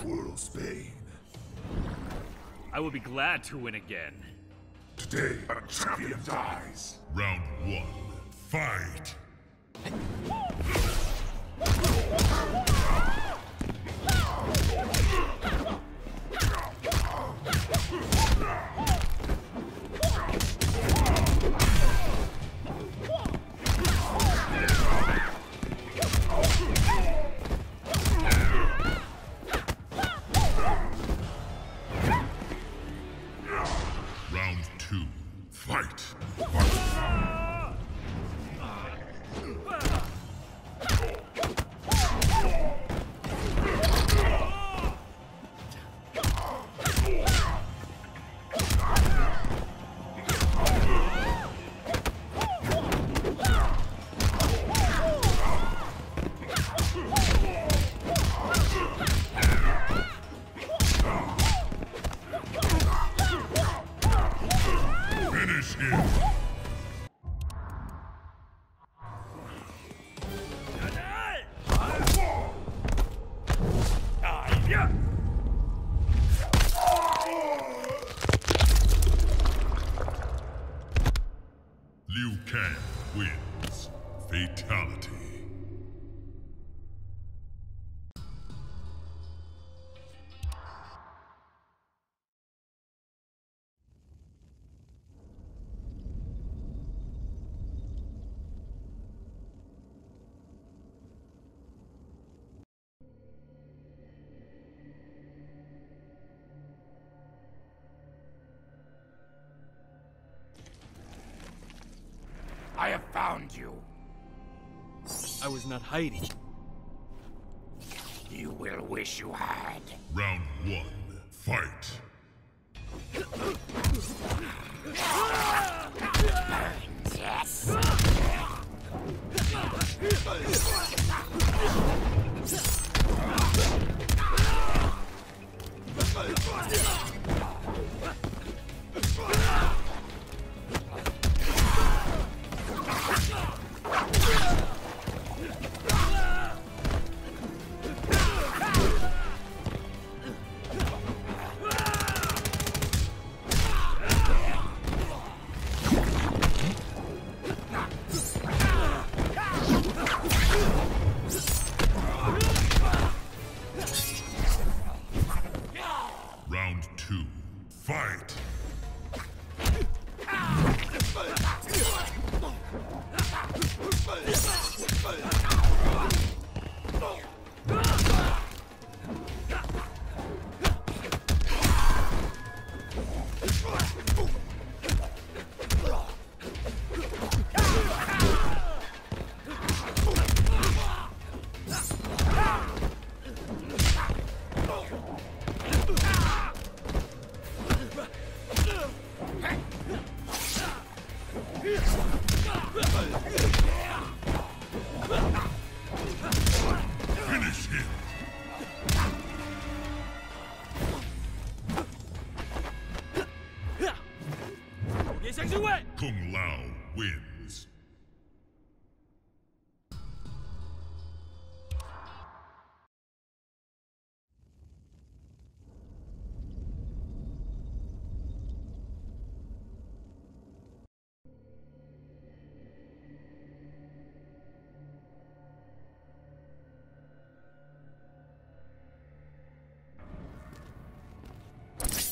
Outworld's bane. I will be glad to win again. Today, a champion dies. Round one, fight! Found you. I was not hiding. You will wish you had. Round one, fight! Finish Kung Lao wins.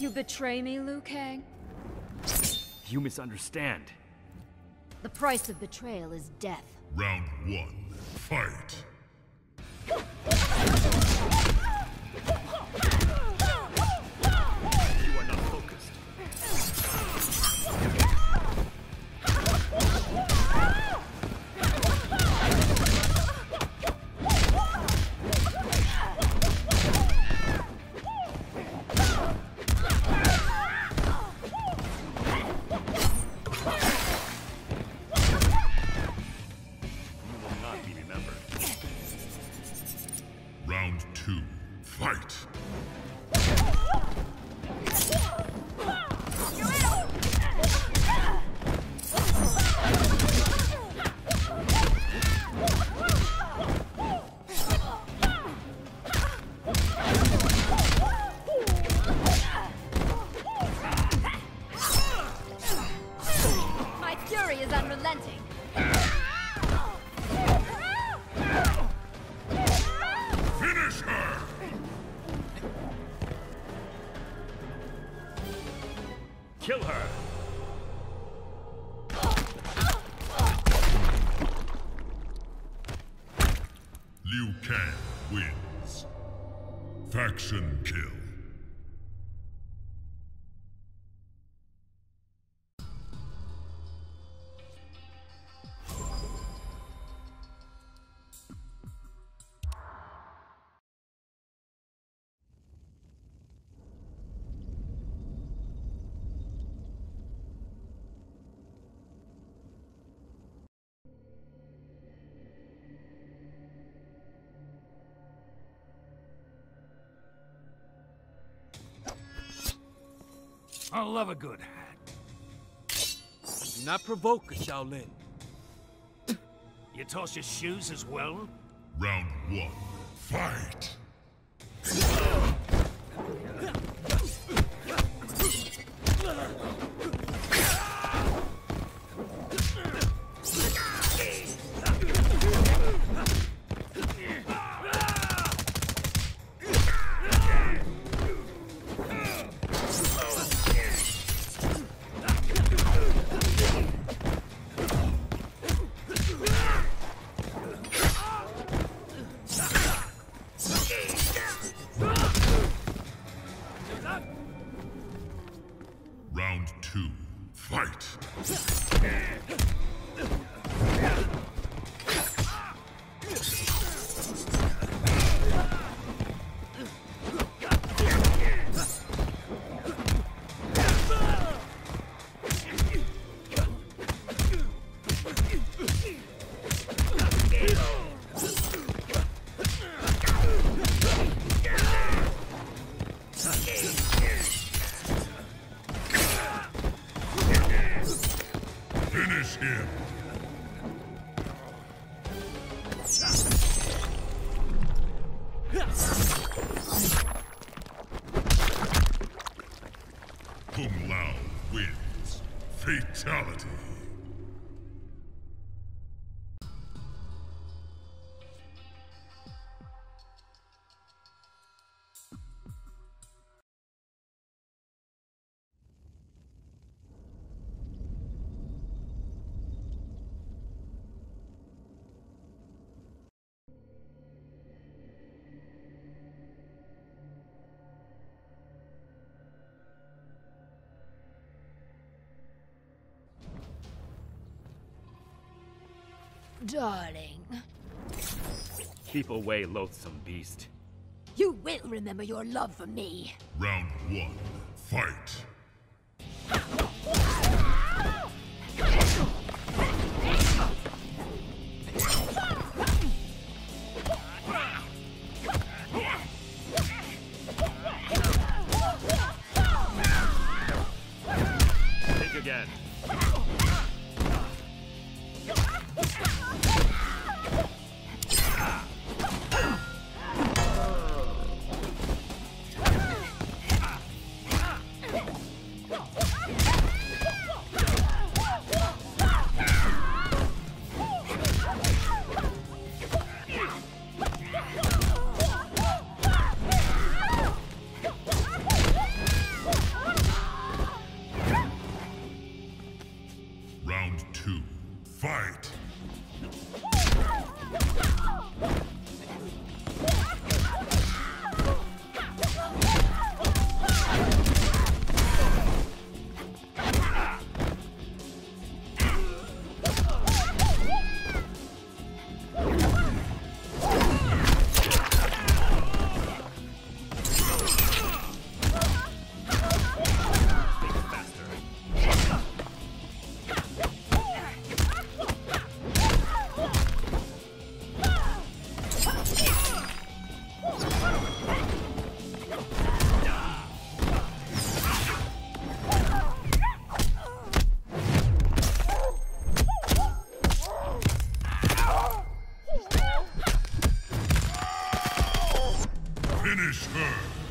You betray me, Liu Kang? You misunderstand. The price of betrayal is death. Round one, fight! Kill her! I love a good hat. Do not provoke a Shaolin. You toss your shoes as well? Round one. Fight! Round two. Fight! Fatality. Darling, Keep away, loathsome beast. you will remember your love for me. Round one. Fight! Hmm.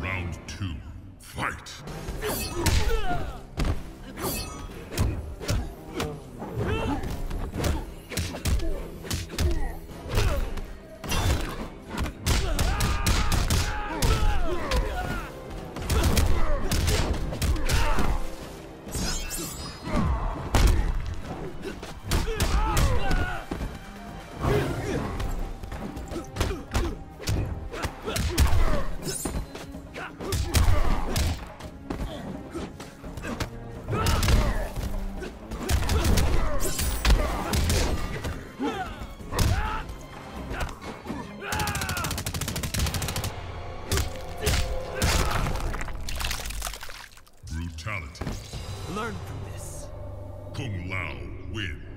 Round two, fight! Fatality. Learn from this. Kung Lao wins.